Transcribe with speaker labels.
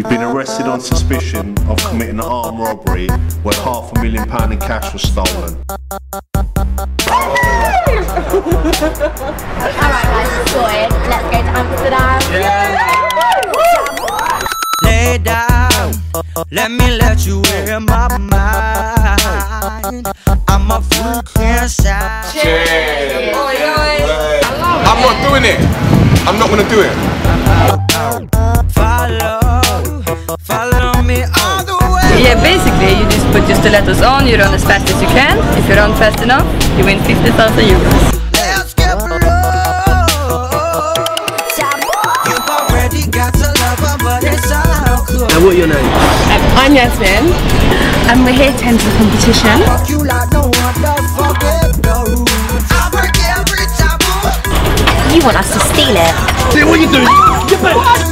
Speaker 1: You've been arrested on suspicion of committing an armed robbery where half a million pound in cash was stolen.
Speaker 2: Alright guys, it's sorted. Let's go to Amsterdam.
Speaker 3: Lay down, let me let you in my mind. I'm a freak inside.
Speaker 4: I'm not doing it. I'm not gonna do it.
Speaker 5: Yeah, basically you just put your stilettos on, you run as fast as you can. If you run fast enough, you win 50,000 euros.
Speaker 3: Let's get low. You've already got a lover, but it's all good.
Speaker 6: And what your name?
Speaker 7: I'm Yasmin, and we're here to enter the competition.
Speaker 3: You like no other fucking no. I break every taboo.
Speaker 2: You want us to steal it?
Speaker 6: See what you doing? Get back!